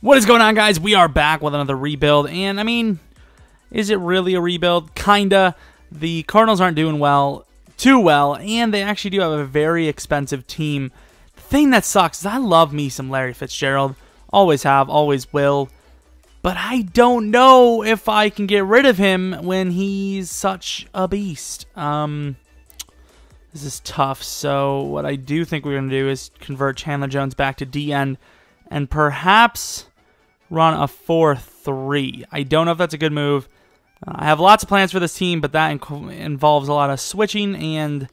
What is going on, guys? We are back with another rebuild, and I mean, is it really a rebuild? Kinda. The Cardinals aren't doing well, too well, and they actually do have a very expensive team. The thing that sucks is I love me some Larry Fitzgerald. Always have, always will. But I don't know if I can get rid of him when he's such a beast. Um, this is tough. So what I do think we're going to do is convert Chandler Jones back to D end and perhaps run a 4-3. I don't know if that's a good move. Uh, I have lots of plans for this team, but that involves a lot of switching and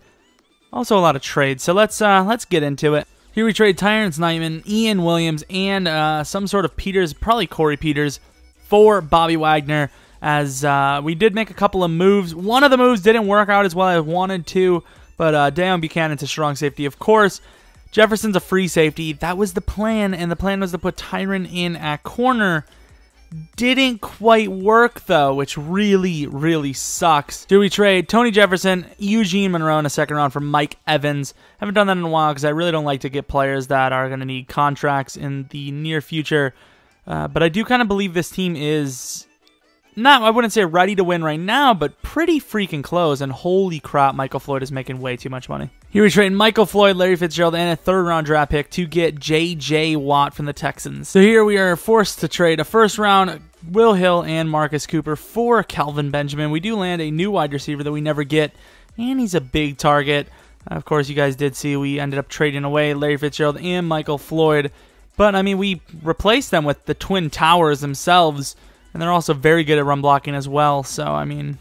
also a lot of trades. So let's uh, let's get into it. Here we trade Tyrants Nightman, Ian Williams, and uh, some sort of Peters, probably Corey Peters, for Bobby Wagner. As uh, we did make a couple of moves. One of the moves didn't work out as well as I wanted to, but uh, Deone Bucannon's a strong safety, of course. Jefferson's a free safety. That was the plan, and the plan was to put Tyron in at corner. Didn't quite work though, which really, really sucks. Do we trade Tony Jefferson, Eugene Monroe in a second round for Mike Evans? Haven't done that in a while because I really don't like to get players that are going to need contracts in the near future. Uh, but I do kind of believe this team is not, I wouldn't say ready to win right now, but pretty freaking close. And holy crap, Michael Floyd is making way too much money. Here we trade Michael Floyd, Larry Fitzgerald, and a third round draft pick to get J.J. Watt from the Texans. So here we are forced to trade a first round Will Hill and Marcus Cooper for Kelvin Benjamin. We do land a new wide receiver that we never get, and he's a big target. Of course, you guys did see we ended up trading away Larry Fitzgerald and Michael Floyd. But, I mean, we replaced them with the Twin Towers themselves and they're also very good at run blocking as well. So, I mean,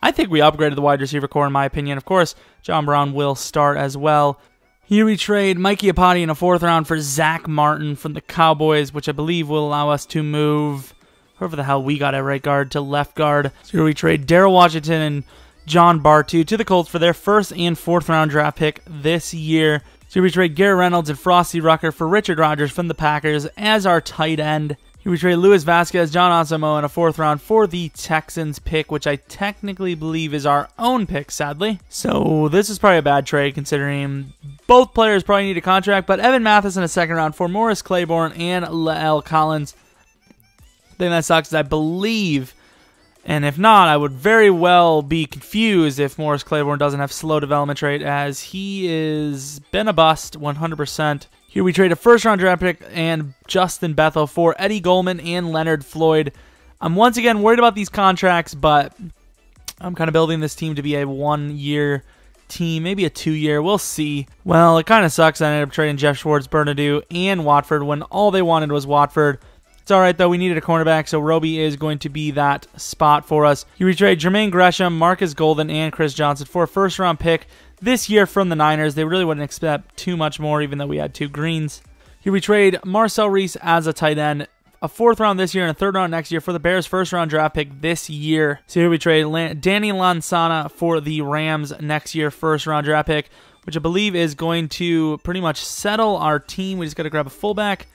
I think we upgraded the wide receiver core, in my opinion. Of course, John Brown will start as well. Here we trade Mike Iupati in a fourth round for Zack Martin from the Cowboys, which I believe will allow us to move whoever the hell we got at right guard to left guard. So here we trade Daryl Washington and John Bartu to the Colts for their first and fourth round draft pick this year. So we trade Garrett Reynolds and Frostee Rucker for Richard Rodgers from the Packers as our tight end. We trade Luis Vasquez, John Asamoah in a fourth round for the Texans pick, which I technically believe is our own pick, sadly. So this is probably a bad trade considering both players probably need a contract, but Evan Mathis in a second round for Morris Claiborne and La'el Collins. Thing that sucks is I believe, and if not, I would very well be confused if Morris Claiborne doesn't have slow development rate as he is been a bust 100%. Here we trade a first round draft pick and Justin Bethel for Eddie Goldman and Leonard Floyd. I'm once again worried about these contracts, but I'm kind of building this team to be a one year team, maybe a two year. We'll see. Well, it kind of sucks. I ended up trading Jeff Schwartz, Bernadeau, and Watford when all they wanted was Watford. It's all right though. We needed a cornerback, so Roby is going to be that spot for us. You trade Jermaine Gresham, Markus Golden, and Chris Johnson for a first round pick this year from the Niners. They really wouldn't expect too much more, even though we had two greens. Here we trade Marcel Reece as a tight end, a fourth round this year and a third round next year for the Bears' first round draft pick this year. So here we trade Danny Lansanah for the Rams next year first round draft pick, which I believe is going to pretty much settle our team. We just got to grab a fullback,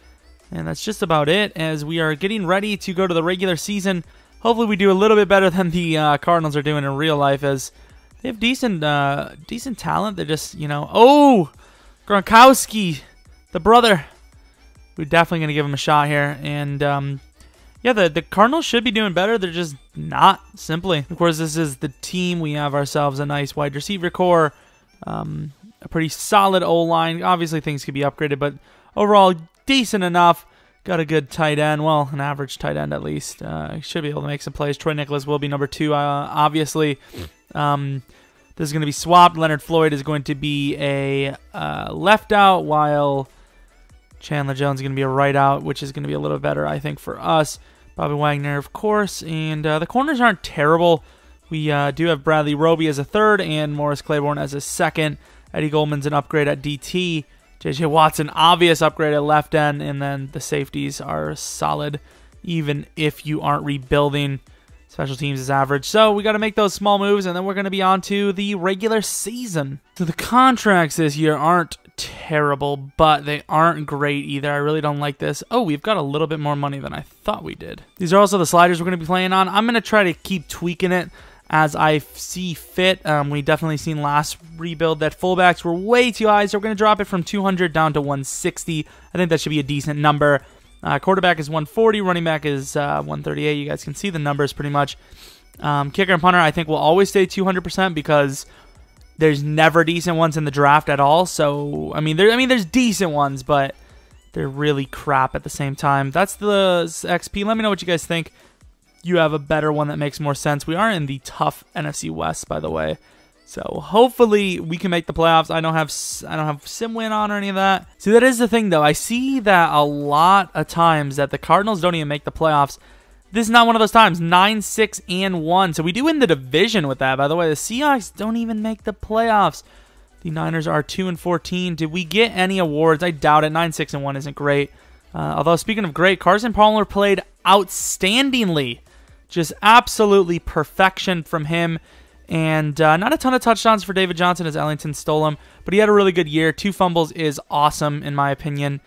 and that's just about it. As we are getting ready to go to the regular season, hopefully we do a little bit better than the uh, Cardinals are doing in real life. As they have decent, uh, decent talent. They're just, you know, oh, Gronkowski, the brother. We're definitely gonna give him a shot here, and um, yeah, the the Cardinals should be doing better. They're just not. Simply, of course, this is the team. We have ourselves a nice wide receiver core, um, a pretty solid O line. Obviously, things could be upgraded, but overall, decent enough. Got a good tight end, well, an average tight end at least. Uh, should be able to make some plays. Troy Niklas will be number two, uh, obviously. Um, this is going to be swapped. Leonard Floyd is going to be a uh, left out, while Chandler Jones is going to be a right out, which is going to be a little better, I think, for us. Bobby Wagner, of course, and uh, the corners aren't terrible. We uh, do have Bradley Roby as a third and Morris Claiborne as a second. Eddie Goldman's an upgrade at DT. JJ Watson, obvious upgrade at left end, and then the safeties are solid, even if you aren't rebuilding. Special teams is average. So we got to make those small moves, and then we're going to be on to the regular season. So the contracts this year aren't terrible, but they aren't great either. I really don't like this. Oh, we've got a little bit more money than I thought we did. These are also the sliders we're going to be playing on. I'm going to try to keep tweaking it as I see fit. Um, we definitely seen last rebuild that fullbacks were way too high, so we're going to drop it from 200 down to 160. I think that should be a decent number. Uh, quarterback is 140, running back is uh, 138. You guys can see the numbers pretty much. Um, kicker and punter, I think will always stay 200% because there's never decent ones in the draft at all. So I mean, there I mean there's decent ones, but they're really crap at the same time. That's the XP. Let me know what you guys think. You have a better one that makes more sense. We are in the tough NFC West, by the way. So hopefully we can make the playoffs. I don't have I don't have sim win on or any of that. See that is the thing though. I see that a lot of times that the Cardinals don't even make the playoffs. This is not one of those times. 9, 6, and 1. So we do win the division with that. By the way, the Seahawks don't even make the playoffs. The Niners are 2 and 14. Did we get any awards? I doubt it. 9, 6, and 1 isn't great. Uh, although, speaking of great, Carson Palmer played outstandingly. Just absolutely perfection from him. And uh, not a ton of touchdowns for David Johnson as Ellington stole him, but he had a really good year. Two fumbles is awesome, in my opinion.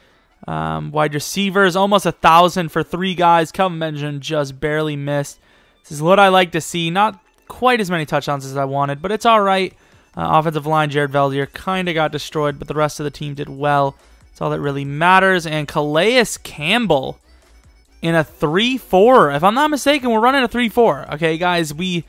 Um, wide receivers, almost a thousand for three guys. Kelvin Benjamin just barely missed. This is what I like to see. Not quite as many touchdowns as I wanted, but it's all right. Uh, offensive line, Jared Veldheer kind of got destroyed, but the rest of the team did well. That's all that really matters. And Calais Campbell in a 3-4. If I'm not mistaken, we're running a 3-4. Okay, guys, we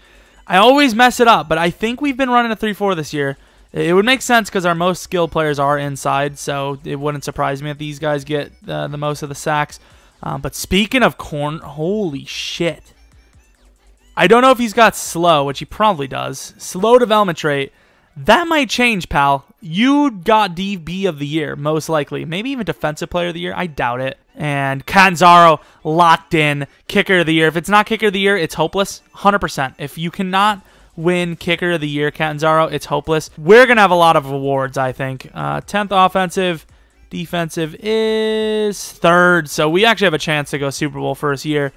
I always mess it up, but I think we've been running a 3-4 this year. It would make sense because our most skilled players are inside, so it wouldn't surprise me if these guys get uh, the most of the sacks. Um, but speaking of corn, holy shit. I don't know if he's got slow, which he probably does. Slow development trait. That might change, pal. You got DB of the year, most likely. Maybe even defensive player of the year. I doubt it. And Catanzaro locked in kicker of the year. If it's not kicker of the year, it's hopeless. 100%. If you cannot win kicker of the year, Catanzaro, it's hopeless. We're going to have a lot of awards, I think. Uh, 10th offensive, defensive is third. So we actually have a chance to go Super Bowl first year.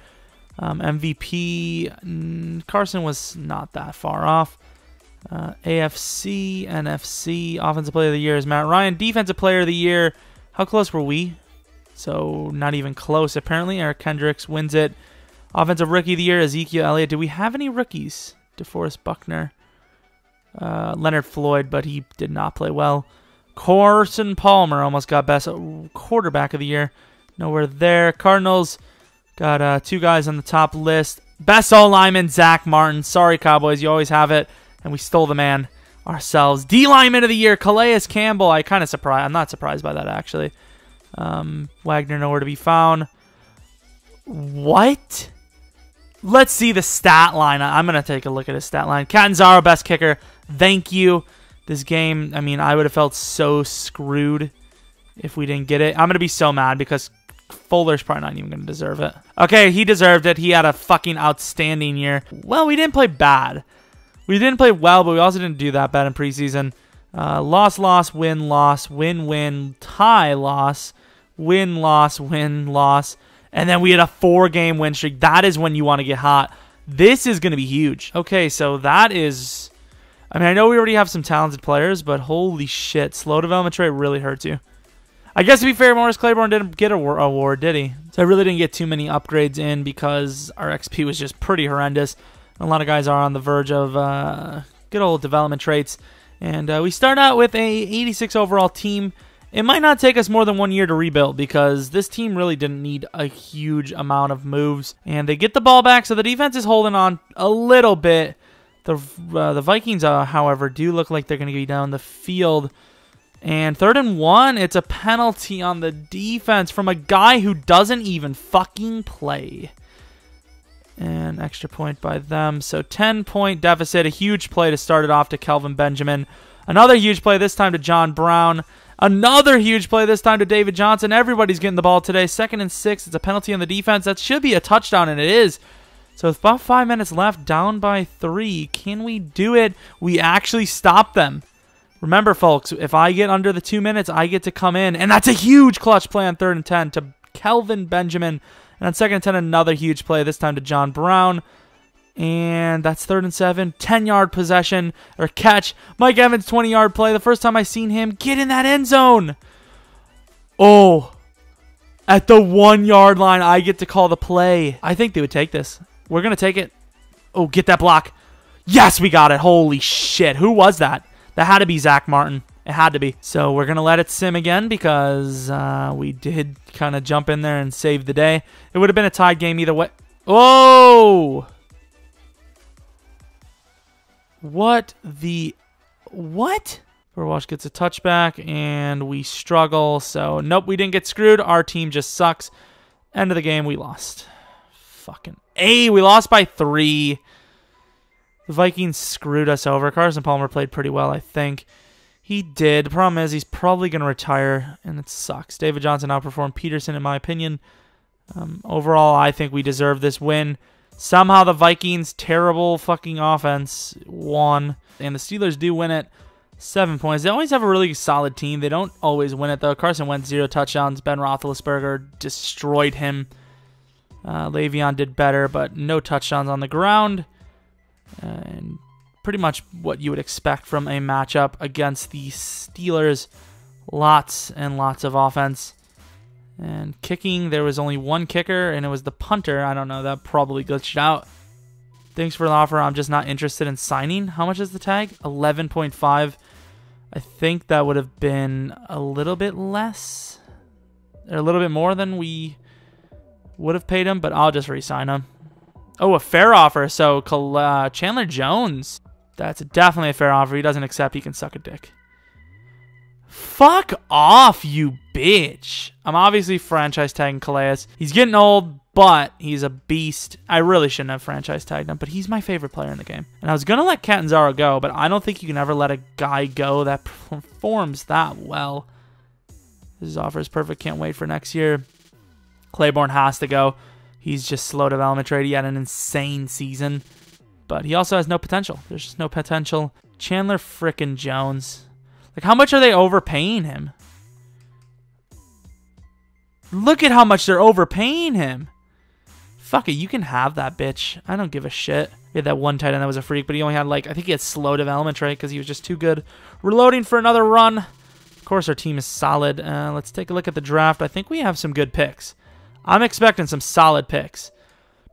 Um, MVP, mm, Carson was not that far off. Uh, AFC, NFC, Offensive Player of the Year is Matt Ryan. Defensive Player of the Year, how close were we? So not even close. Apparently, Eric Kendricks wins it. Offensive Rookie of the Year, Ezekiel Elliott. Do we have any rookies? DeForest Buckner, uh, Leonard Floyd, but he did not play well. Carson Palmer almost got best quarterback of the year. Nowhere there. Cardinals got uh, two guys on the top list. Best all lineman, Zack Martin. Sorry, Cowboys, you always have it, and we stole the man ourselves. D lineman of the year, Calais Campbell. I kind of surprised. I'm not surprised by that actually. Um, Wagner nowhere to be found. What? Let's see the stat line. I'm to take a look at his stat line. Catanzaro, best kicker. Thank you. This game, I mean, I would have felt so screwed if we didn't get it. I'm to be so mad because Fuller's probably not even to deserve it. Okay, he deserved it. He had a fucking outstanding year. Well, we didn't play bad. We didn't play well, but we also didn't do that bad in preseason. Uh, loss, loss, win, loss, win, win, tie, loss, win, loss, win, loss and then we had a four game win streak. That is when you want to get hot. This is going to be huge. Okay, so that is. I mean, I know we already have some talented players, but holy shit, slow development trait really hurts you. I guess to be fair, Morris Claiborne didn't get a award, did he? So I really didn't get too many upgrades in because our XP was just pretty horrendous. A lot of guys are on the verge of uh, good old development traits. And uh, we start out with a 86 overall team. It might not take us more than one year to rebuild because this team really didn't need a huge amount of moves. And they get the ball back, so the defense is holding on a little bit. The, uh, the Vikings, uh, however, do look like they're going to be down the field. And third and one, it's a penalty on the defense from a guy who doesn't even fucking play. And extra point by them. So 10 point deficit. A huge play to start it off to Kelvin Benjamin. Another huge play, this time to John Brown. Another huge play this time to David Johnson. Everybody's getting the ball today. Second and six. It's a penalty on the defense. That should be a touchdown, and it is. So with about five minutes left, down by three. Can we do it? We actually stop them. Remember, folks, if I get under the two minutes, I get to come in. And that's a huge clutch play on third and 10 to Kelvin Benjamin. And on second and 10, another huge play, this time to John Brown. And that's third and seven. 10 yard possession or catch. Mike Evans, 20 yard play. The first time I seen him get in that end zone. Oh, at the one yard line, I get to call the play. I think they would take this. We're going to take it. Oh, get that block. Yes, we got it. Holy shit. Who was that? That had to be Zack Martin. It had to be. So we're going to let it sim again because uh, we did kind of jump in there and save the day. It would have been a tied game either way. Oh! What the... What? Wash gets a touchback, and we struggle. So, nope, we didn't get screwed. Our team just sucks. End of the game, we lost. Fucking A, we lost by three. The Vikings screwed us over. Carson Palmer played pretty well, I think. He did. The problem is he's probably going to retire, and it sucks. David Johnson outperformed Peterson, in my opinion. Um, overall, I think we deserve this win. Somehow the Vikings' terrible fucking offense won, and the Steelers do win it. Seven points. They always have a really solid team. They don't always win it, though. Carson went zero touchdowns. Ben Roethlisberger destroyed him. Uh, Le'Veon did better, but no touchdowns on the ground. And pretty much what you would expect from a matchup against the Steelers. Lots and lots of offense. And kicking, there was only one kicker, and it was the punter. I don't know, that probably glitched out. Thanks for the offer. I'm just not interested in signing. How much is the tag? 11.5. I think that would have been a little bit less, or a little bit more than we would have paid him, but I'll just re-sign him. Oh, a fair offer. So uh, Chandler Jones. That's definitely a fair offer. He doesn't accept. He can suck a dick. Fuck off, you bitch. I'm obviously franchise tagging Calais. He's getting old, but he's a beast. I really shouldn't have franchise tagged him, but he's my favorite player in the game. And I was going to let Catanzaro go, but I don't think you can ever let a guy go that performs that well. His offer is perfect. Can't wait for next year. Claiborne has to go. He's just slow development trade. He had an insane season, but he also has no potential. There's just no potential. Chandler frickin' Jones. Like, how much are they overpaying him? Look at how much they're overpaying him. Fuck it, you can have that bitch. I don't give a shit. He had that one tight end that was a freak, but he only had like I think he had slow development right? because he was just too good. Reloading for another run. Of course, our team is solid. Uh, let's take a look at the draft. I think we have some good picks. I'm expecting some solid picks.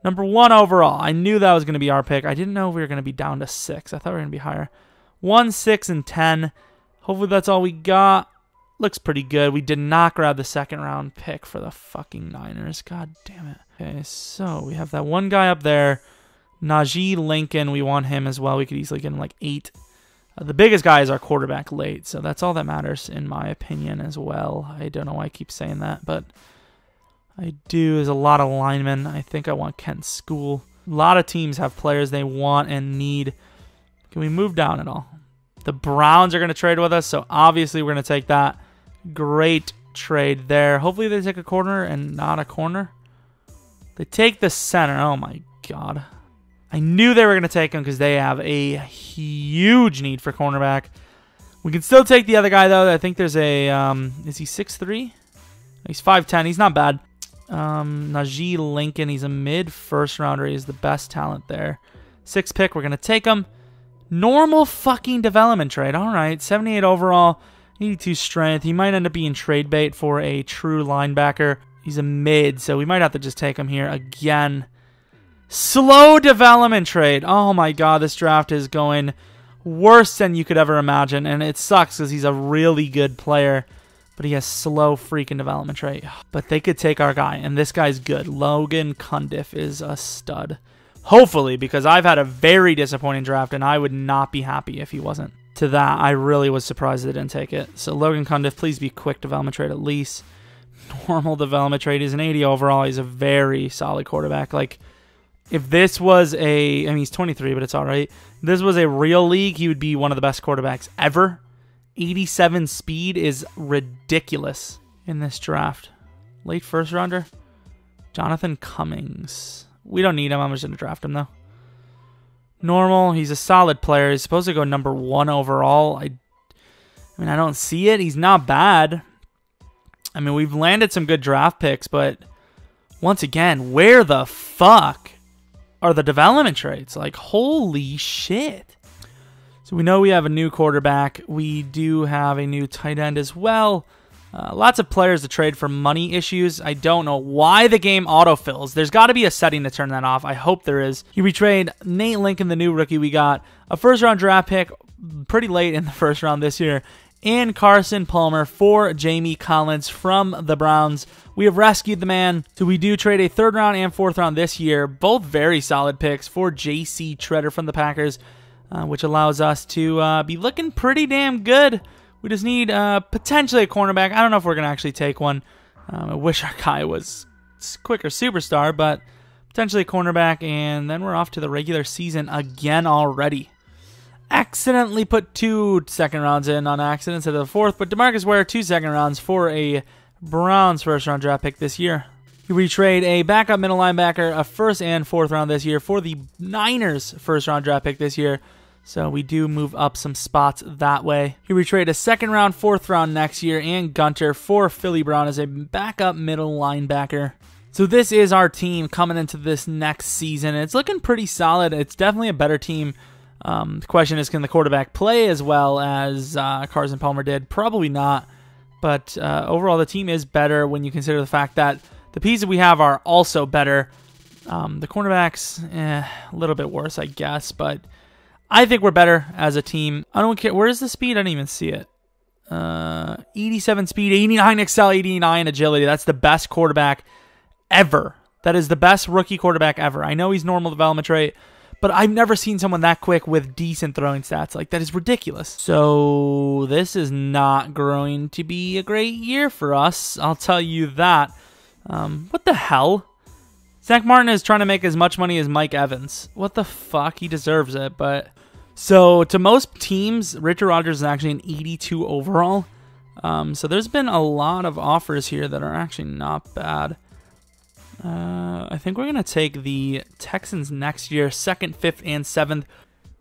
Number one overall. I knew that was going to be our pick. I didn't know we were going to be down to six. I thought we were going to be higher. One, six, and ten. Hopefully that's all we got. Looks pretty good. We did not grab the second round pick for the fucking Niners. God damn it. Okay, so we have that one guy up there. Najee Lincoln, we want him as well. We could easily get him like eight. Uh, the biggest guy is our quarterback late, so that's all that matters in my opinion as well. I don't know why I keep saying that, but I do. There's a lot of linemen. I think I want Kent School. A lot of teams have players they want and need. Can we move down at all? The Browns are going to trade with us, so obviously we're going to take that. Great trade there. Hopefully they take a corner and not a corner. They take the center. Oh my god. I knew they were going to take him because they have a huge need for cornerback. We can still take the other guy, though. I think there's a... Um, is he 6'3"? He's 5'10". He's not bad. Um, Najee Lincoln. He's a mid first rounder. He's the best talent there. Six pick. We're going to take him. Normal fucking development trade. All right, 78 overall, 82 strength. He might end up being trade bait for a true linebacker. He's a mid, so we might have to just take him here again. Slow development trade. Oh my god, this draft is going worse than you could ever imagine, and it sucks because he's a really good player, but he has slow freaking development trade. But they could take our guy, and this guy's good. Logan Cundiff is a stud. Hopefully, because I've had a very disappointing draft, and I would not be happy if he wasn't. To that, I really was surprised they didn't take it. So Logan Cundiff, please be quick development trade at least. Normal development trade. He's an 80 overall. He's a very solid quarterback. Like, if this was a, I mean, he's 23, but it's all right. If this was a real league, he would be one of the best quarterbacks ever. 87 speed is ridiculous in this draft. Late first rounder, Jonathan Cummings. We don't need him. I'm just going to draft him, though. Normal. He's a solid player. He's supposed to go number one overall. I, I mean, I don't see it. He's not bad. I mean, we've landed some good draft picks, but once again, where the fuck are the development traits? Like, holy shit. So we know we have a new quarterback. We do have a new tight end as well. Uh, lots of players to trade for money issues. I don't know why the game autofills. There's got to be a setting to turn that off. I hope there is. We trade Nate Lincoln, the new rookie we got, a first round draft pick pretty late in the first round this year, and Carson Palmer for Jamie Collins from the Browns. We have rescued the man. So we do trade a third round and fourth round this year. Both very solid picks for J.C. Tretter from the Packers, uh, which allows us to uh, be looking pretty damn good. We just need uh, potentially a cornerback. I don't know if we're going to actually take one. Um, I wish our guy was quicker superstar, but potentially a cornerback, and then we're off to the regular season again already. Accidentally put two second rounds in on accident instead of the fourth, but Demarcus Ware two second rounds for a Browns first round draft pick this year. We trade a backup middle linebacker, a first and fourth round this year for the Niners first round draft pick this year. So we do move up some spots that way. Here we trade a second round, fourth round next year, and Gunter for Philly Brown as a backup middle linebacker. So this is our team coming into this next season. It's looking pretty solid. It's definitely a better team. Um, the question is, can the quarterback play as well as uh, Carson Palmer did? Probably not. But uh, overall, the team is better when you consider the fact that the pieces we have are also better. Um, the cornerbacks, eh, a little bit worse, I guess, but I think we're better as a team. I don't care. Where's the speed? I didn't even see it. Uh, 87 speed, 89 excel, 89 agility. That's the best quarterback ever. That is the best rookie quarterback ever. I know he's normal development rate, but I've never seen someone that quick with decent throwing stats. Like, that is ridiculous. So, this is not going to be a great year for us. I'll tell you that. Um, what the hell? Zack Martin is trying to make as much money as Mike Evans. What the fuck? He deserves it, but so to most teams, Richard Rodgers is actually an 82 overall. Um, so there's been a lot of offers here that are actually not bad. Uh, I think we're gonna take the Texans next year, second, fifth, and seventh.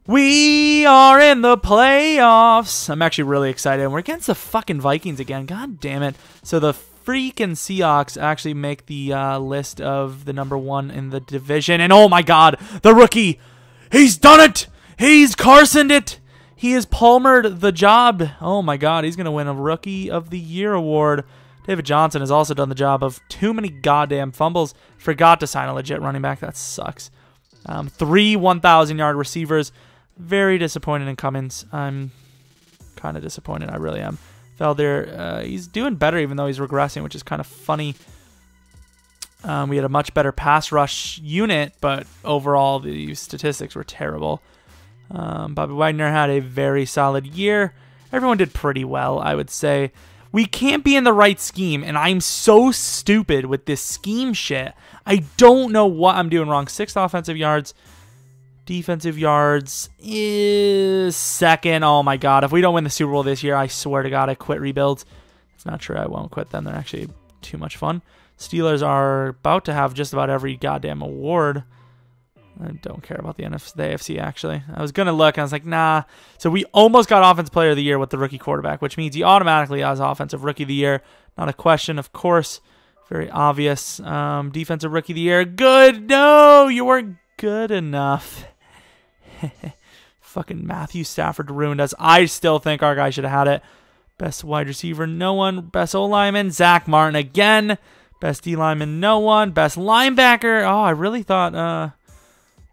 We are in the playoffs. I'm actually really excited. We're against the fucking Vikings again. God damn it. So the freaking Seahawks actually make the uh, list of the number one in the division. And oh my god, the rookie, he's done it. He's Carsoned it. He has palmered the job. Oh my God, he's going to win a Rookie of the Year award. David Johnson has also done the job of too many goddamn fumbles. Forgot to sign a legit running back. That sucks. Um, three 1,000 yard receivers. Very disappointed in Cummins. I'm kind of disappointed. I really am. Felder, uh, he's doing better even though he's regressing, which is kind of funny. Um, we had a much better pass rush unit, but overall the statistics were terrible. Um, Bobby Wagner had a very solid year. Everyone did pretty well, I would say. We can't be in the right scheme, and I'm so stupid with this scheme shit. I don't know what I'm doing wrong. Sixth offensive yards, defensive yards is second. Oh my god! If we don't win the Super Bowl this year, I swear to God, I quit rebuilds. It's not true. I won't quit them. They're actually too much fun. Steelers are about to have just about every goddamn award. I don't care about the NFC, the AFC actually. I was gonna look, I was like, nah. So we almost got Offense Player of the Year with the rookie quarterback, which means he automatically has Offensive Rookie of the Year. Not a question, of course. Very obvious. Um, defensive Rookie of the Year. Good. No, you weren't good enough. Fucking Matthew Stafford ruined us. I still think our guy should have had it. Best wide receiver, no one. Best O lineman, Zack Martin again. Best D lineman, no one. Best linebacker. Oh, I really thought. Uh,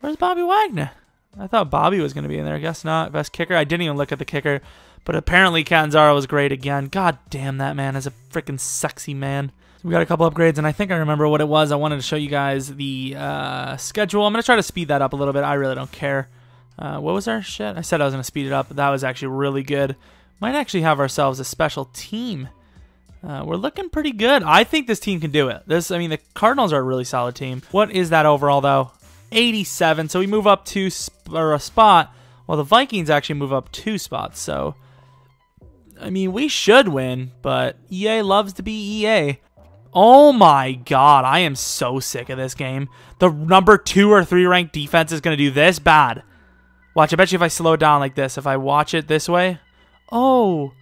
Where's Bobby Wagner? I thought Bobby was going to be in there. I guess not. Best kicker. I didn't even look at the kicker. But apparently Catanzaro was great again. God damn, that man is a freaking sexy man. we got a couple upgrades, and I think I remember what it was. I wanted to show you guys the uh, schedule. I'm going to try to speed that up a little bit. I really don't care. Uh, what was our shit? I said I was going to speed it up, but that was actually really good. Might actually have ourselves a special team. Uh, we're looking pretty good. I think this team can do it. This, I mean, the Cardinals are a really solid team. What is that overall, though? 87. So we move up two sp- or a spot, while the Vikings actually move up two spots. So, I mean, we should win, but EA loves to be EA. Oh my god, I am so sick of this game. The number two or three ranked defense is going to do this bad. Watch, I bet you if I slow down like this, if I watch it this way. Oh.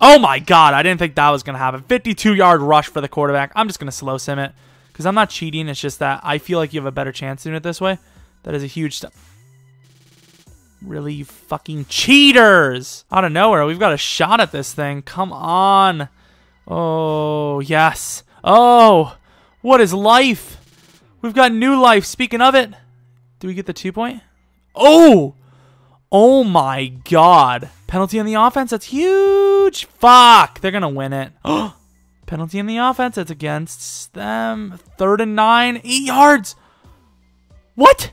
Oh my god, I didn't think that was going to happen. 52 yard rush for the quarterback. I'm just going to slow sim it. Because I'm not cheating, it's just that I feel like you have a better chance doing it this way. That is a huge step. Really, you fucking cheaters! Out of nowhere, we've got a shot at this thing. Come on. Oh, yes. Oh, what is life? We've got new life. Speaking of it, do we get the two point? Oh! Oh my god. Penalty on the offense. That's huge. Fuck. They're going to win it. Penalty on the offense. That's against them. Third and nine. Eight yards. What?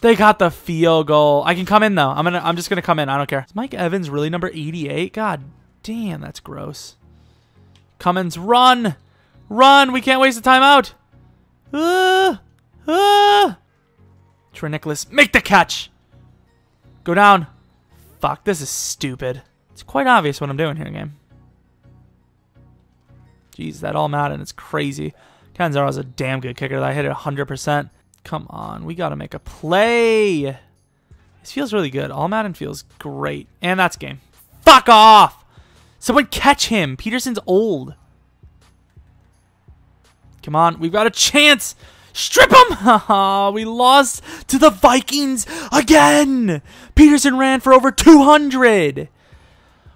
They got the field goal. I can come in though. I'm gonna. I'm just gonna come in. I don't care. Is Mike Evans really number 88? God damn, that's gross. Cummins, run, run. We can't waste the timeout. Ah, ah. Trey Nicholas, make the catch. Go down. Fuck, this is stupid. It's quite obvious what I'm doing here, game. Jeez, that all Madden is crazy. Canzaro's a damn good kicker. I hit it 100%. Come on, we got to make a play. This feels really good. All Madden feels great. And that's game. Fuck off! Someone catch him. Peterson's old. Come on, we've got a chance. Strip him! we lost to the Vikings again. Peterson ran for over 200.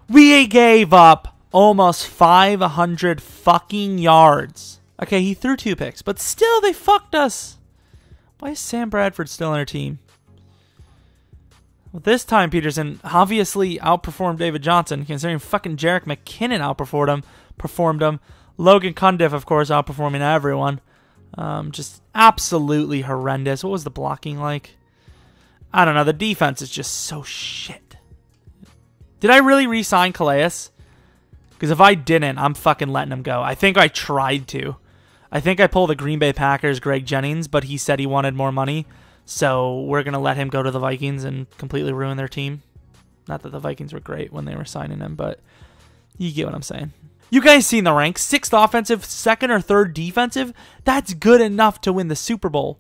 We gave up almost 500 fucking yards. Okay, he threw two picks, but still they fucked us. Why is Sam Bradford still on our team? Well, this time Peterson obviously outperformed David Johnson, considering fucking Jerick McKinnon outperformed him. Performed him. Logan Cundiff, of course, outperforming everyone. Um, just absolutely horrendous. What was the blocking like? I don't know. The defense is just so shit. Did I really re-sign Calais? Because if I didn't, I'm fucking letting him go. I think I tried to. I think I pulled the Green Bay Packers Greg Jennings, but he said he wanted more money. So we're going to let him go to the Vikings and completely ruin their team. Not that the Vikings were great when they were signing him, but you get what I'm saying. You guys seen the ranks. Sixth offensive, second or third defensive. That's good enough to win the Super Bowl.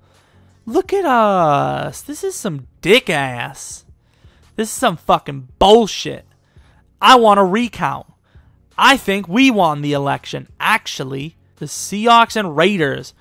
Look at us. This is some dick ass. This is some fucking bullshit. I want a recount. I think we won the election. Actually, the Seahawks and Raiders.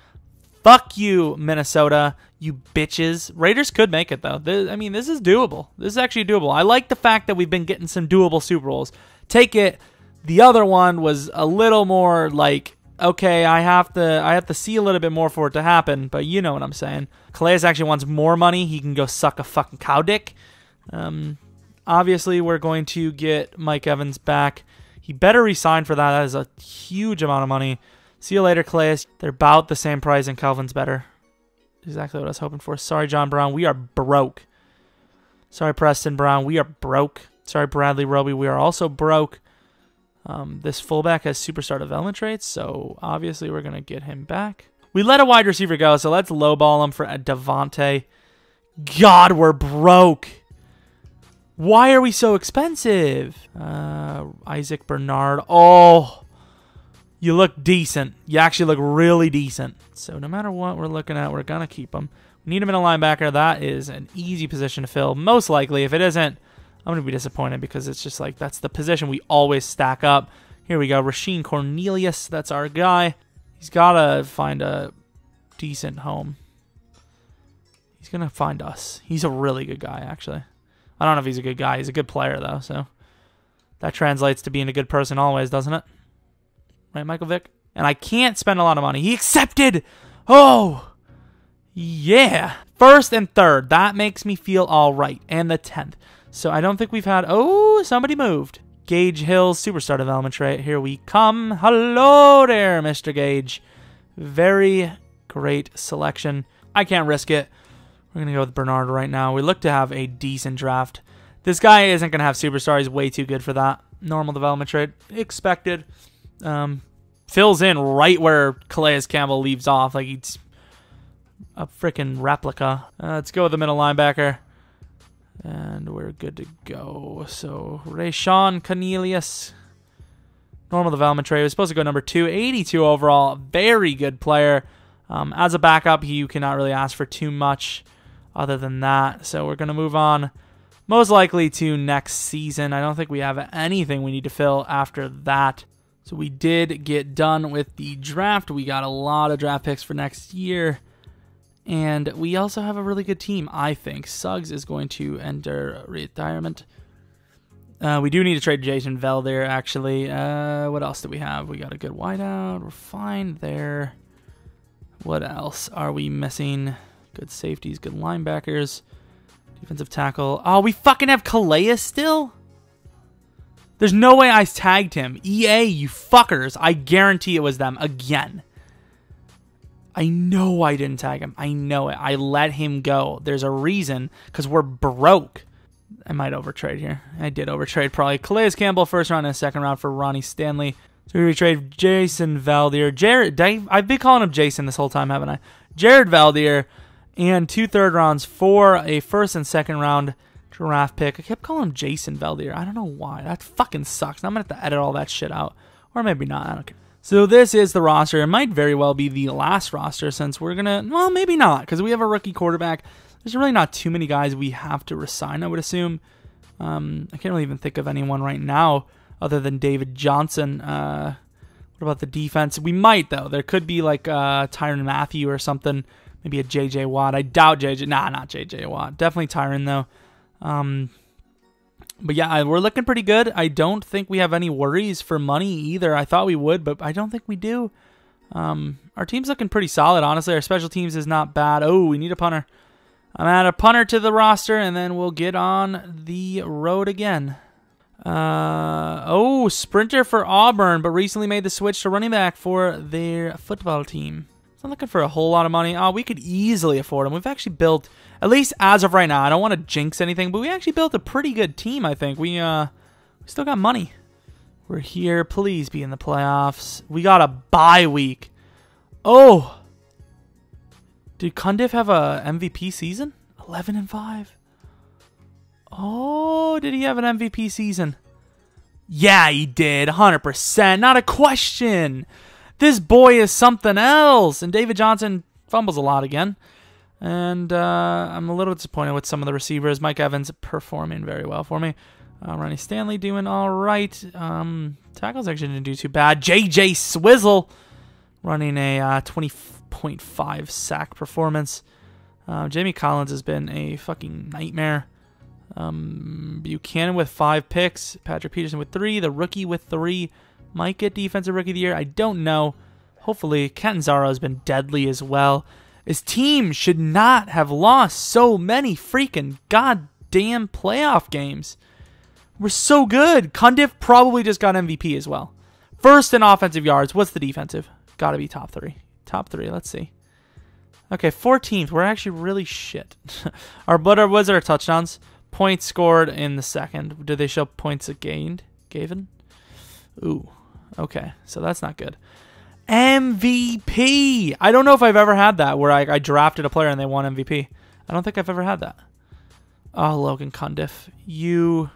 Fuck you, Minnesota, you bitches. Raiders could make it though. This, I mean, this is doable. This is actually doable. I like the fact that we've been getting some doable Super Bowls. Take it. The other one was a little more like, okay, I have to, I have to see a little bit more for it to happen. But you know what I'm saying. Calais actually wants more money. He can go suck a fucking cow dick. Um, obviously, we're going to get Mike Evans back. He better resign for that. That is a huge amount of money. See you later, Calais. They're about the same price, and Kelvin's better. Exactly what I was hoping for. Sorry, John Brown. We are broke. Sorry, Preston Brown. We are broke. Sorry, Bradley Roby. We are also broke. Um, this fullback has superstar development traits, so obviously we're going to get him back. We let a wide receiver go, so let's lowball him for a Devontae. God, we're broke. Why are we so expensive? Uh, Isaac Bernard. Oh, you look decent. You actually look really decent. So no matter what we're looking at, we're going to keep him. We need him in a linebacker. That is an easy position to fill. Most likely. If it isn't, I'm going to be disappointed because it's just like that's the position we always stack up. Here we go. Rasheen Cornelius. That's our guy. He's got to find a decent home. He's going to find us. He's a really good guy, actually. I don't know if he's a good guy. He's a good player, though. So that translates to being a good person always, doesn't it? right, Michael Vick? And I can't spend a lot of money. He accepted. Oh, yeah. First and third. That makes me feel all right. And the 10th. So I don't think we've had. Oh, somebody moved. Gage Hill, Superstar Development Trait. Here we come. Hello there, Mr. Gage. Very great selection. I can't risk it. We're going to go with Bernard right now. We look to have a decent draft. This guy isn't going to have superstar. He's way too good for that. Normal development trait. Expected um, fills in right where Calais Campbell leaves off. Like he's a freaking replica. Uh, let's go with the middle linebacker. And we're good to go. So, Rayshon Cornelius. Normal development trade. He Was supposed to go number two, 82 overall. Very good player. Um, as a backup, you cannot really ask for too much other than that. So we're going to move on most likely to next season. I don't think we have anything we need to fill after that. So we did get done with the draft. We got a lot of draft picks for next year. And we also have a really good team, I think. Suggs is going to enter retirement. Uh, we do need to trade Jason Veldheer, actually. Uh, what else do we have? We got a good wideout. We're fine there. What else are we missing? Good safeties, good linebackers, defensive tackle. Oh, we fucking have Calais still? There's no way I tagged him. EA, you fuckers. I guarantee it was them again. I know I didn't tag him. I know it. I let him go. There's a reason because we're broke. I might overtrade here. I did overtrade probably. Calais Campbell first round and second round for Ronnie Stanley. So we trade Jason Veldheer. Jared, I've been calling him Jason this whole time, haven't I? Jared Veldheer and two third rounds for a first and second round draft pick. I kept calling him Jason Veldheer. I don't know why. That fucking sucks. I'm going to have to edit all that shit out. Or maybe not. I don't care. So this is the roster. It might very well be the last roster since we're going to, well, maybe not because we have a rookie quarterback. There's really not too many guys we have to resign, I would assume. Um, I can't really even think of anyone right now other than David Johnson. Uh, what about the defense? We might, though. There could be like uh, Tyrann Mathieu or something. Maybe a J.J. Watt. I doubt J.J. Nah, not J.J. Watt. Definitely Tyrann, though. Um, but yeah, we're looking pretty good. I don't think we have any worries for money either. I thought we would, but I don't think we do. Um, our team's looking pretty solid, honestly. Our special teams is not bad. Oh, we need a punter. I'm at a punter to the roster, and then we'll get on the road again. Uh, oh, sprinter for Auburn, but recently made the switch to running back for their football team. I'm looking for a whole lot of money. Oh, we could easily afford him. We've actually built, at least as of right now, I don't want to jinx anything, but we actually built a pretty good team, I think. We, uh, we still got money. We're here. Please be in the playoffs. We got a bye week. Oh! Did Cundiff have a MVP season? 11 and 5. Oh, did he have an MVP season? Yeah, he did. 100%. Not a question. This boy is something else. And David Johnson fumbles a lot again. And uh, I'm a little disappointed with some of the receivers. Mike Evans performing very well for me. Uh, Ronnie Stanley doing all right. Um, tackles actually didn't do too bad. JJ Swizzle running a uh, 20.5 sack performance. Uh, Jamie Collins has been a fucking nightmare. Um, Bucannon with five picks. Patrick Peterson with three. The rookie with three. Might get Defensive Rookie of the Year. I don't know. Hopefully, Catanzaro has been deadly as well. His team should not have lost so many freaking goddamn playoff games. We're so good. Cundiff probably just got MVP as well. First in offensive yards. What's the defensive? Got to be top three. Top three. Let's see. Okay, 14th. We're actually really shit. our but our was our touchdowns. Points scored in the second. Did they show points gained? Gaven? Ooh. Okay, so that's not good. MVP. I don't know if I've ever had that where I, I drafted a player and they won MVP. I don't think I've ever had that. Oh, Logan Cundiff, you,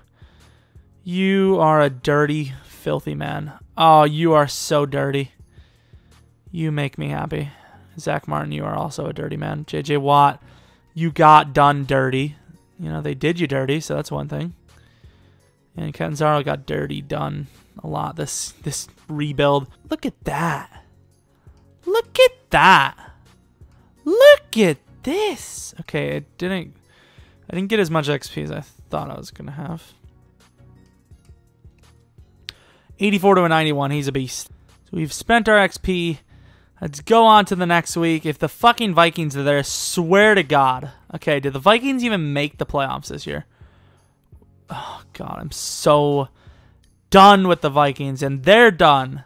you are a dirty, filthy man. Oh, you are so dirty. You make me happy. Zack Martin, you are also a dirty man. JJ Watt, you got done dirty. You know, they did you dirty, so that's one thing. And Catanzaro got dirty done a lot this this rebuild. Look at that. Look at that. Look at this. Okay, I didn't I didn't get as much XP as I thought I was gonna have. 84 to a 91, he's a beast. So we've spent our XP. Let's go on to the next week. If the fucking Vikings are there, swear to God. Okay, did the Vikings even make the playoffs this year? Oh, God, I'm so done with the Vikings, and they're done.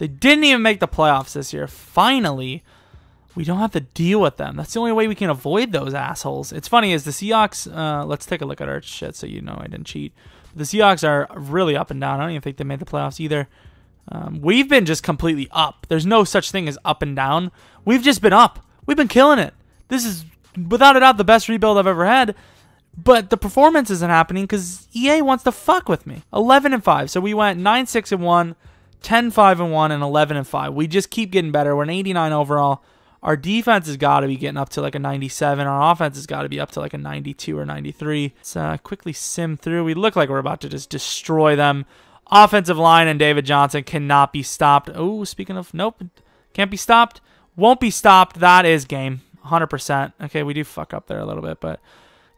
They didn't even make the playoffs this year. Finally, we don't have to deal with them. That's the only way we can avoid those assholes. It's funny is the Seahawks. Uh, let's take a look at our shit so you know I didn't cheat. The Seahawks are really up and down. I don't even think they made the playoffs either. Um, we've been just completely up. There's no such thing as up and down. We've just been up. We've been killing it. This is without a doubt the best rebuild I've ever had. But the performance isn't happening because EA wants to fuck with me. 11 and 5. So we went 9 6 and 1, 10 5 and 1, and 11 and 5. We just keep getting better. We're an 89 overall. Our defense has got to be getting up to like a 97. Our offense has got to be up to like a 92 or 93. Let's uh, quickly sim through. We look like we're about to just destroy them. Offensive line and David Johnson cannot be stopped. Oh, speaking of, nope, can't be stopped. Won't be stopped. That is game. 100%. Okay, we do fuck up there a little bit, but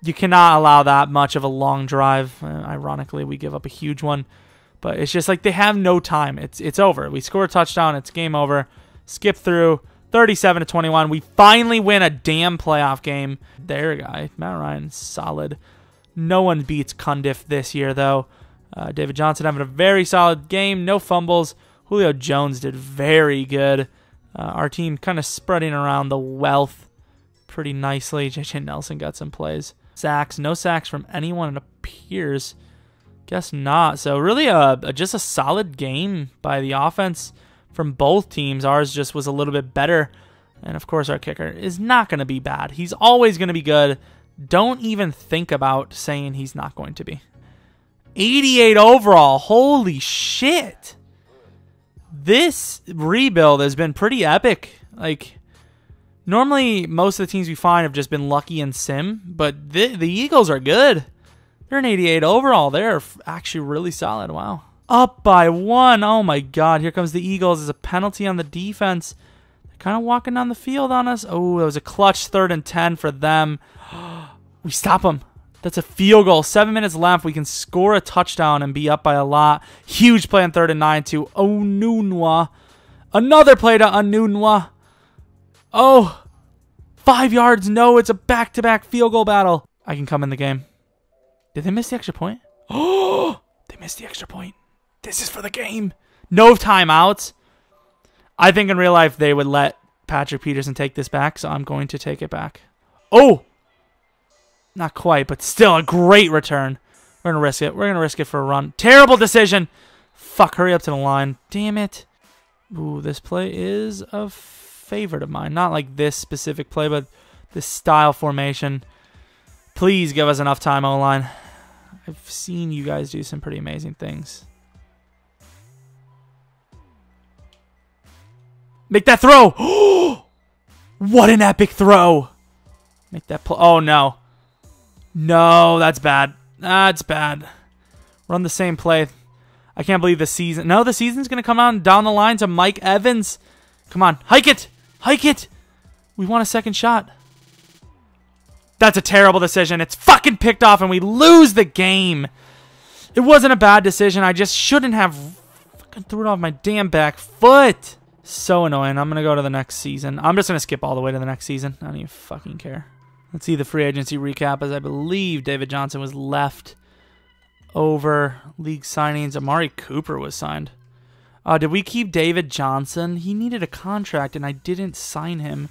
you cannot allow that much of a long drive. Uh, ironically, we give up a huge one, but it's just like they have no time. It's it's over. We score a touchdown. It's game over. Skip through. 37 to 21. We finally win a damn playoff game. There, guy. Matt Ryan, solid. No one beats Cundiff this year, though. Uh, David Johnson having a very solid game, no fumbles. Julio Jones did very good. Uh, our team kind of spreading around the wealth pretty nicely. JJ Nelson got some plays. Sacks, no sacks from anyone, it appears. Guess not. So really, a, a, just a solid game by the offense from both teams. Ours just was a little bit better, and of course, our kicker is not going to be bad. He's always going to be good. Don't even think about saying he's not going to be. 88 overall. Holy shit! This rebuild has been pretty epic. Like Normally, most of the teams we find have just been lucky in sim, but the, the Eagles are good. They're an 88 overall. They're actually really solid. Wow. Up by one. Oh my God. Here comes the Eagles. There's a penalty on the defense. They're kind of walking down the field on us. Oh, that was a clutch third and 10 for them. we stop them. That's a field goal. Seven minutes left. We can score a touchdown and be up by a lot. Huge play on third and nine to Onunwa. Another play to Onunwa. Oh, five yards. No, it's a back to back field goal battle. I can come in the game. Did they miss the extra point? Oh, they missed the extra point. This is for the game. No timeouts. I think in real life they would let Patrick Peterson take this back, so I'm going to take it back. Oh! Not quite, but still a great return. We're going to risk it. We're going to risk it for a run. Terrible decision. Fuck, hurry up to the line. Damn it. Ooh, this play is a favorite of mine. Not like this specific play, but this style formation. Please give us enough time, O line. I've seen you guys do some pretty amazing things. Make that throw! what an epic throw! Make that play. Oh, no. No, that's bad. That's bad. Run the same play. I can't believe the season. No, the season's going to come on down the line to Mike Evans. Come on, hike it! Hike it! We want a second shot. That's a terrible decision. It's fucking picked off and we lose the game. It wasn't a bad decision. I just shouldn't have fucking threw it off my damn back foot. So annoying. I'm going to go to the next season. I'm just going to skip all the way to the next season. I don't even fucking care. Let's see the free agency recap as I believe David Johnson was left over league signings. Amari Cooper was signed. Uh, did we keep David Johnson? He needed a contract and I didn't sign him.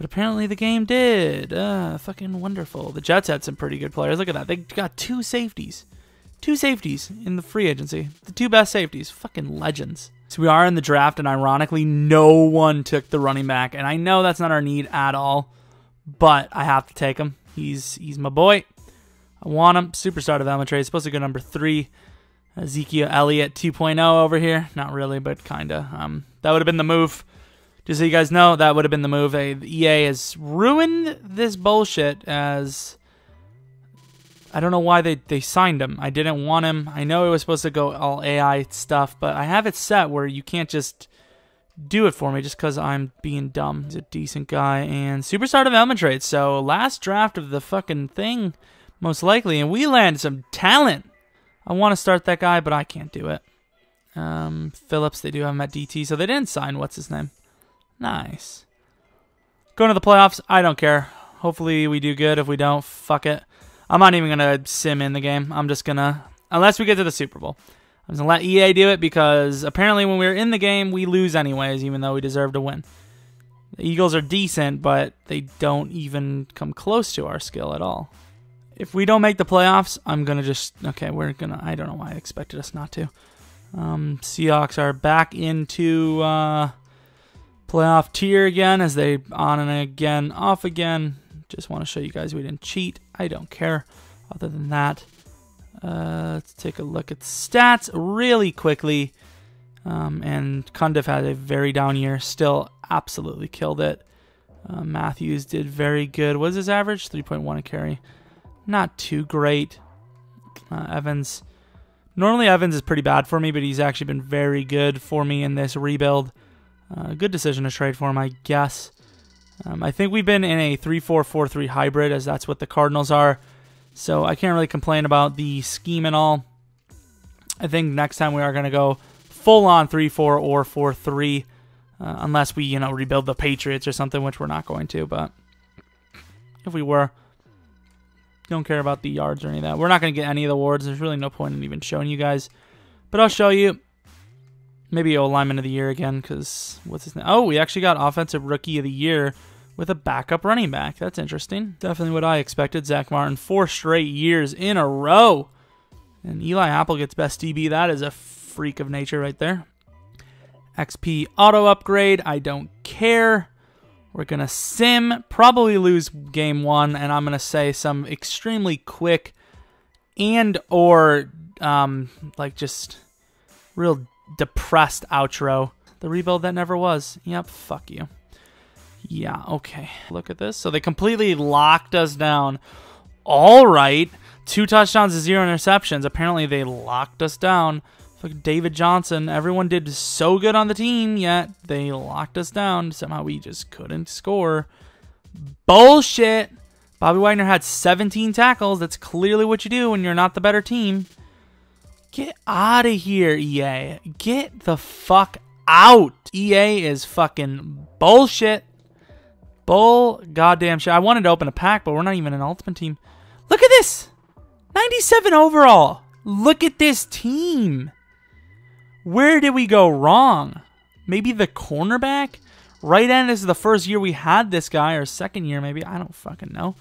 But apparently the game did. Uh, fucking wonderful. The Jets had some pretty good players. Look at that. They got two safeties. Two safeties in the free agency. The two best safeties. Fucking legends. So we are in the draft, and ironically, no one took the running back. And I know that's not our need at all, but I have to take him. He's he's my boy. I want him. Superstar development trade. Supposed to go number three. Ezekiel Elliott 2.0 over here. Not really, but kinda. Um, that would have been the move. Just so you guys know, that would have been the move. EA has ruined this bullshit as I don't know why they, they signed him. I didn't want him. I know it was supposed to go all AI stuff, but I have it set where you can't just do it for me just because I'm being dumb. He's a decent guy and superstar development trade. So last draft of the fucking thing, most likely, and we landed some talent. I want to start that guy, but I can't do it. Um, Phillips, they do have him at DT, so they didn't sign what's his name. Nice. Going to the playoffs, I don't care. Hopefully we do good. If we don't, fuck it. I'm not even gonna sim in the game. I'm just gonna unless we get to the Super Bowl. I'm just gonna let EA do it because apparently when we're in the game we lose anyways, even though we deserve to win. The Eagles are decent, but they don't even come close to our skill at all. If we don't make the playoffs, I'm gonna just okay. We're gonna. I don't know why I expected us not to. Um, Seahawks are back into uh, playoff tier again as they on and again, off again. Just want to show you guys we didn't cheat. I don't care. Other than that, uh, let's take a look at stats really quickly. Um, and Cundiff had a very down year. Still absolutely killed it. Uh, Matthews did very good. What is his average? 3.1 a carry not too great. Uh, Evans. Normally, Evans is pretty bad for me, but he's actually been very good for me in this rebuild. Uh, good decision to trade for him, I guess. Um, I think we've been in a 3 4 4 3 hybrid, as that's what the Cardinals are. So I can't really complain about the scheme and all. I think next time we are going to go full on 3 4 or 4 3, uh, unless we, you know, rebuild the Patriots or something, which we're not going to. But if we were, don't care about the yards or any of that. We're not going to get any of the awards. There's really no point in even showing you guys. But I'll show you. Maybe O lineman of the year again, because what's his name? Oh, we actually got offensive rookie of the year with a backup running back. That's interesting. Definitely what I expected. Zack Martin, four straight years in a row. And Eli Apple gets best DB. That is a freak of nature right there. XP auto upgrade. I don't care. We're going to sim, probably lose game one, and I'm going to say some extremely quick and or um, like just real depressed outro. The rebuild that never was. Yep, fuck you. Yeah, okay. Look at this. So they completely locked us down. All right. Two touchdowns zero interceptions. Apparently they locked us down. Look, David Johnson. Everyone did so good on the team, yet they locked us down. Somehow we just couldn't score. Bullshit. Bobby Wagner had 17 tackles. That's clearly what you do when you're not the better team. Get out of here, EA. Get the fuck out. EA is fucking bullshit. Bull goddamn shit. I wanted to open a pack, but we're not even an ultimate team. Look at this. 97 overall. Look at this team. Where did we go wrong? Maybe the cornerback? Right end is the first year we had this guy, or second year maybe. I don't fucking know.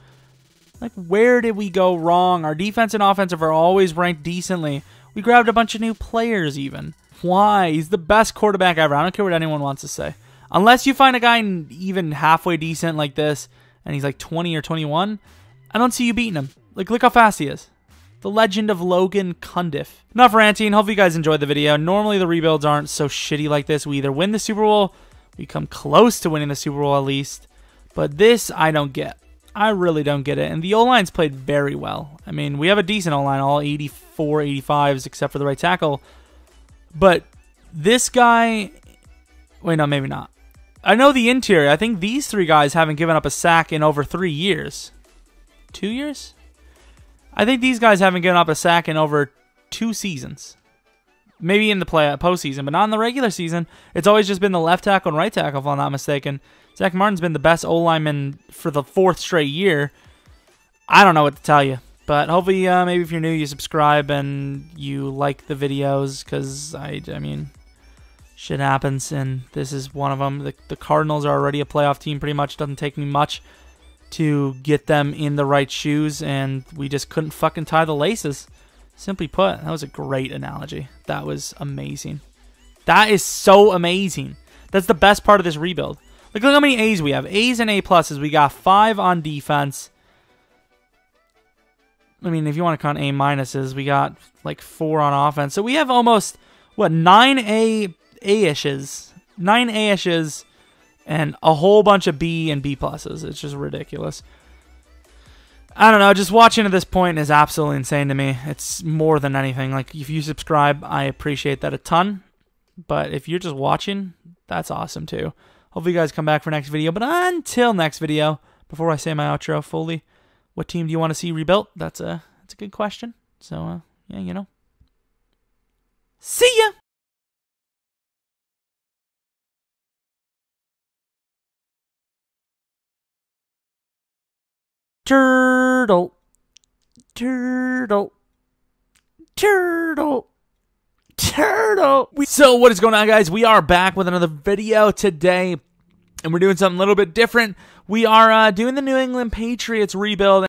Like, where did we go wrong? Our defense and offensive are always ranked decently. We grabbed a bunch of new players, even. Why? He's the best quarterback ever. I don't care what anyone wants to say. Unless you find a guy even halfway decent like this, and he's like 20 or 21, I don't see you beating him. Like, look how fast he is. The Legend of Logan Cundiff. Enough ranting. Hope you guys enjoyed the video. Normally, the rebuilds aren't so shitty like this. We either win the Super Bowl, we come close to winning the Super Bowl at least. But this, I don't get. I really don't get it. And the O-line's played very well. I mean, we have a decent O-line, all 84, 85s, except for the right tackle. But this guy... Wait, no, maybe not. I know the interior. I think these three guys haven't given up a sack in over three years. Two years? I think these guys haven't given up a sack in over two seasons. Maybe in the play uh, postseason, but not in the regular season. It's always just been the left tackle and right tackle, if I'm not mistaken. Zack Martin's been the best O lineman for the fourth straight year. I don't know what to tell you. But hopefully, uh, maybe if you're new, you subscribe and you like the videos because I, I mean, shit happens, and this is one of them. The, the Cardinals are already a playoff team, pretty much. Doesn't take me much to get them in the right shoes, and we just couldn't fucking tie the laces. Simply put, that was a great analogy. That was amazing. That is so amazing. That's the best part of this rebuild. Look, look how many A's we have. A's and A pluses. We got five on defense. I mean, if you want to count A minuses, we got like four on offense. So we have almost what nine A A ishes, nine A ishes, and a whole bunch of B and B pluses. It's just ridiculous. I don't know. Just watching at this point is absolutely insane to me. It's more than anything. Like if you subscribe, I appreciate that a ton. But if you're just watching, that's awesome too. Hopefully you guys come back for next video. But until next video, before I say my outro fully, what team do you want to see rebuilt? That's a that's a good question. So uh, yeah, you know. See ya. Turtle. Turtle. Turtle. Turtle. So, what is going on, guys? We are back with another video today, and we're doing something a little bit different. We are uh, doing the New England Patriots rebuild.